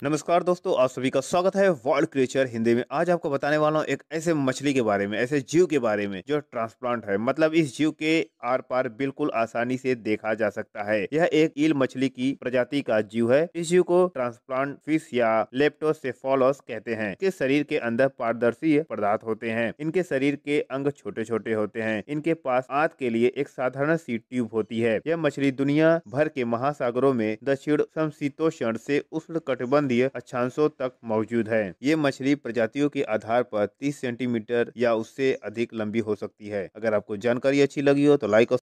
नमस्कार दोस्तों, आप सभी का स्वागत है वर्ल्ड क्रिएचर हिंदी में। आज आपको बताने वाला हूँ एक ऐसे मछली के बारे में, ऐसे जीव के बारे में जो ट्रांसप्लांट है। मतलब इस जीव के आर पार बिल्कुल आसानी से देखा जा सकता है। यह एक ईल मछली की प्रजाति का जीव है। इस जीव को ट्रांसप्लांट फ़िश या लेप्टोसेफोलस कहते हैं। इनके शरीर के अंदर पारदर्शी पदार्थ होते हैं। इनके शरीर के अंग छोटे छोटे होते हैं। इनके पास आंत के लिए एक साधारण सी ट्यूब होती है। यह मछली दुनिया भर के महासागरों में दक्षिण समशीतोष्ण से उष्ण कटिबंध संबंधीय अक्षांशों तक मौजूद है। ये मछली प्रजातियों के आधार पर 30 सेंटीमीटर या उससे अधिक लंबी हो सकती है। अगर आपको जानकारी अच्छी लगी हो तो लाइक और